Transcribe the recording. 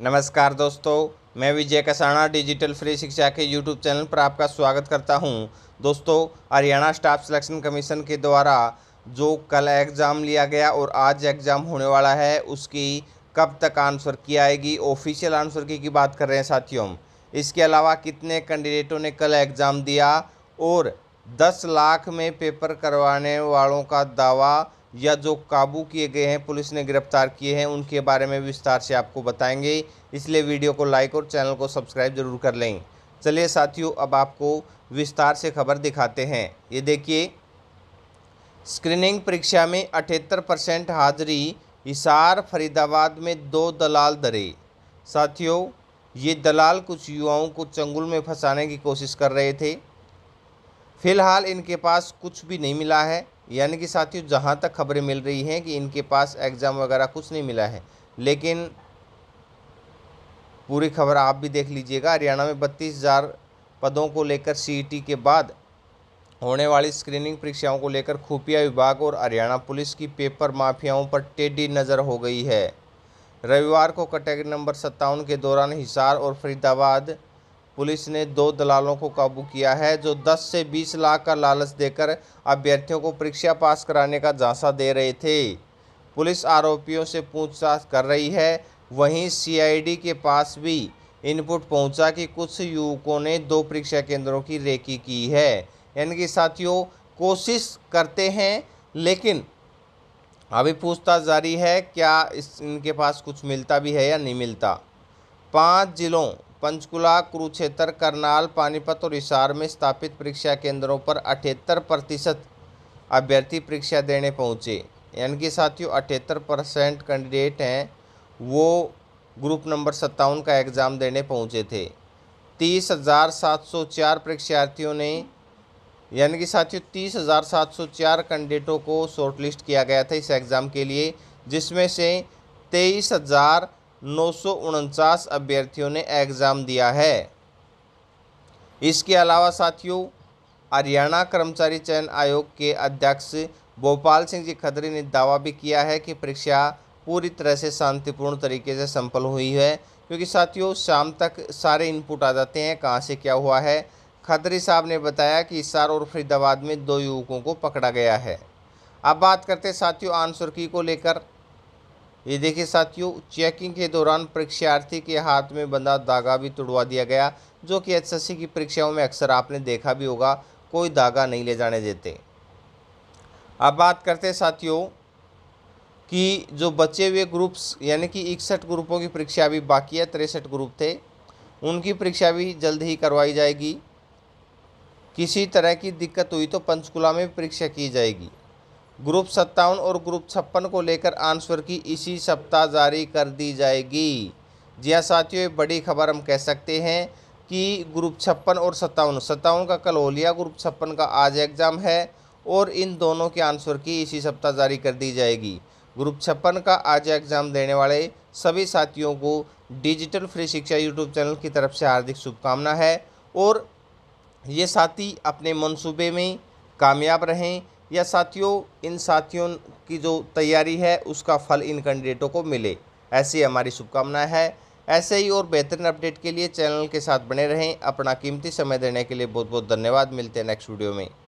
नमस्कार दोस्तों मैं विजय कसाना डिजिटल फ्री शिक्षा के यूट्यूब चैनल पर आपका स्वागत करता हूँ। दोस्तों हरियाणा स्टाफ सिलेक्शन कमीशन के द्वारा जो कल एग्ज़ाम लिया गया और आज एग्ज़ाम होने वाला है उसकी कब तक आंसर की आएगी ऑफिशियल आंसर की, की बात कर रहे हैं साथियों। इसके अलावा कितने कैंडिडेटों ने कल एग्ज़ाम दिया और दस लाख में पेपर करवाने वालों का दावा या जो काबू किए गए हैं, पुलिस ने गिरफ़्तार किए हैं, उनके बारे में विस्तार से आपको बताएँगे। इसलिए वीडियो को लाइक और चैनल को सब्सक्राइब ज़रूर कर लें। चलिए साथियों, अब आपको विस्तार से खबर दिखाते हैं। ये देखिए, स्क्रीनिंग परीक्षा में अठहत्तर परसेंट हाजिरी, हिसार फरीदाबाद में दो दलाल दरे। साथियों, ये दलाल कुछ युवाओं को चंगुल में फंसाने की कोशिश कर रहे थे। फ़िलहाल इनके पास कुछ भी नहीं मिला है। यानी कि साथियों, जहाँ तक खबरें मिल रही हैं कि इनके पास एग्ज़ाम वगैरह कुछ नहीं मिला है, लेकिन पूरी खबर आप भी देख लीजिएगा। हरियाणा में बत्तीस हज़ार पदों को लेकर सीईटी के बाद होने वाली स्क्रीनिंग परीक्षाओं को लेकर खुफिया विभाग और हरियाणा पुलिस की पेपर माफियाओं पर टेढ़ी नज़र हो गई है। रविवार को कैटेगरी नंबर सत्तावन के दौरान हिसार और फरीदाबाद पुलिस ने दो दलालों को काबू किया है, जो 10 से 20 लाख का लालच देकर अभ्यर्थियों को परीक्षा पास कराने का झांसा दे रहे थे। पुलिस आरोपियों से पूछताछ कर रही है। वहीं सीआईडी के पास भी इनपुट पहुँचा कि कुछ युवकों ने दो परीक्षा केंद्रों की रेकी की है। यानी कि साथियों, कोशिश करते हैं, लेकिन अभी पूछताछ जारी है, क्या इस इनके पास कुछ मिलता भी है या नहीं मिलता? पाँच जिलों पंचकुला, कुरुक्षेत्र, करनाल, पानीपत और हिसार में स्थापित परीक्षा केंद्रों पर अठहत्तर प्रतिशत अभ्यर्थी परीक्षा देने पहुँचे। यानी कि साथियों, अठहत्तर परसेंट कैंडिडेट हैं, वो ग्रुप नंबर सत्तावन का एग्ज़ाम देने पहुँचे थे। तीस हज़ार सात सौ चार परीक्षार्थियों ने, यानी कि साथियों, तीस हज़ार सात सौ चार कैंडिडेटों को शॉर्टलिस्ट किया गया था इस एग्ज़ाम के लिए, जिसमें से तेईस हज़ार नौ सौ उनचास अभ्यर्थियों ने एग्ज़ाम दिया है। इसके अलावा साथियों, हरियाणा कर्मचारी चयन आयोग के अध्यक्ष भोपाल सिंह जी खदरी ने दावा भी किया है कि परीक्षा पूरी तरह से शांतिपूर्ण तरीके से संपन्न हुई है, क्योंकि साथियों, शाम तक सारे इनपुट आ जाते हैं, कहाँ से क्या हुआ है। खदरी साहब ने बताया कि हिसार और फरीदाबाद में दो युवकों को पकड़ा गया है। अब बात करते साथियों आंसर की को लेकर। ये देखिए साथियों चेकिंग के दौरान परीक्षार्थी के हाथ में बंधा धागा भी तुड़वा दिया गया, जो कि एच की परीक्षाओं में अक्सर आपने देखा भी होगा, कोई धागा नहीं ले जाने देते। अब बात करते हैं साथियों, कि जो बचे हुए ग्रुप्स यानी कि इकसठ ग्रुपों की परीक्षा अभी बाकी है, तिरसठ ग्रुप थे, उनकी परीक्षा भी जल्द ही करवाई जाएगी। किसी तरह की दिक्कत हुई तो पंचकुला में परीक्षा की जाएगी। ग्रुप सत्तावन और ग्रुप छप्पन को लेकर आंसर की इसी सप्ताह जारी कर दी जाएगी। जी हाँ साथियों बड़ी खबर हम कह सकते हैं कि ग्रुप छप्पन और सत्तावन सत्तावन का कल हो लिया ग्रुप छप्पन का आज एग्ज़ाम है और इन दोनों के आंसर की इसी सप्ताह जारी कर दी जाएगी। ग्रुप छप्पन का आज एग्ज़ाम देने वाले सभी साथियों को डिजिटल फ्री शिक्षा यूट्यूब चैनल की तरफ़ से हार्दिक शुभकामना है और ये साथी अपने मनसूबे में कामयाब रहें या साथियों, इन साथियों की जो तैयारी है, उसका फल इन कैंडिडेटों को मिले। ऐसी हमारी शुभकामनाएँ है। ऐसे ही और बेहतरीन अपडेट के लिए चैनल के साथ बने रहें। अपना कीमती समय देने के लिए बहुत बहुत धन्यवाद। मिलते हैं नेक्स्ट वीडियो में।